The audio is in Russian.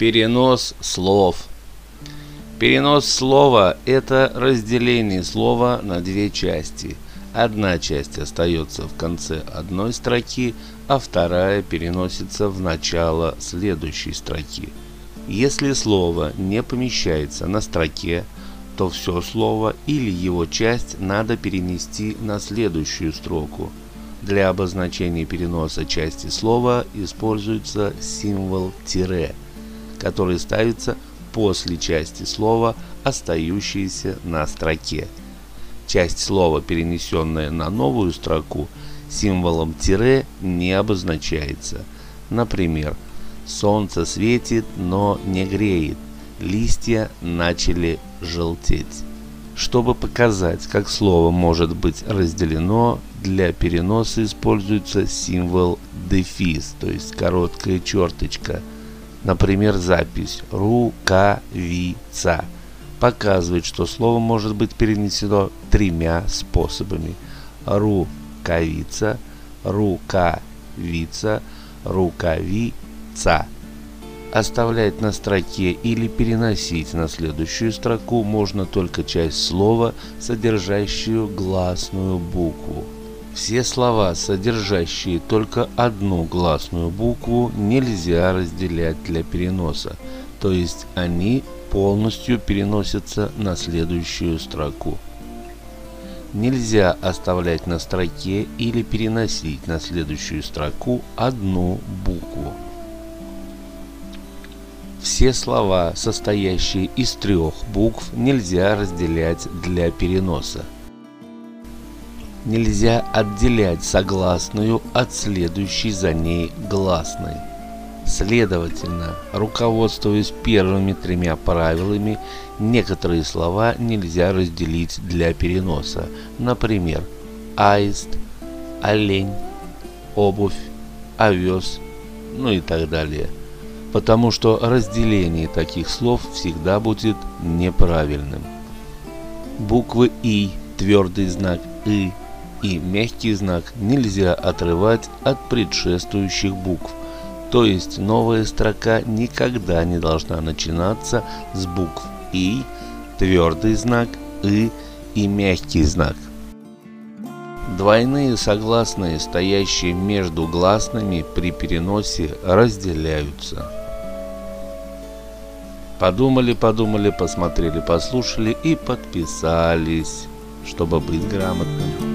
Перенос слов. Перенос слова – это разделение слова на две части. Одна часть остается в конце одной строки, а вторая переносится в начало следующей строки. Если слово не помещается на строке, то все слово или его часть надо перенести на следующую строку. Для обозначения переноса части слова используется символ тире – который ставится после части слова, остающейся на строке. Часть слова, перенесенная на новую строку, символом тире не обозначается. Например, солнце светит, но не греет, листья начали желтеть. Чтобы показать, как слово может быть разделено, для переноса используется символ дефис, то есть короткая черточка – Например, запись «рукавица» показывает, что слово может быть перенесено тремя способами. Рукавица, рукавица, рукавица. Оставлять на строке или переносить на следующую строку можно только часть слова, содержащую гласную букву. Все слова, содержащие только одну гласную букву, нельзя разделять для переноса, то есть они полностью переносятся на следующую строку. Нельзя оставлять на строке или переносить на следующую строку одну букву. Все слова, состоящие из трех букв, нельзя разделять для переноса нельзя отделять согласную от следующей за ней гласной. Следовательно, руководствуясь первыми тремя правилами, некоторые слова нельзя разделить для переноса. Например, аист, олень, обувь, овес, ну и так далее. Потому что разделение таких слов всегда будет неправильным. Буквы «и», твердый знак «и», и мягкий знак нельзя отрывать от предшествующих букв, то есть новая строка никогда не должна начинаться с букв «и», твердый знак «и» и мягкий знак. Двойные согласные, стоящие между гласными при переносе, разделяются. Подумали, подумали, посмотрели, послушали и подписались, чтобы быть грамотным.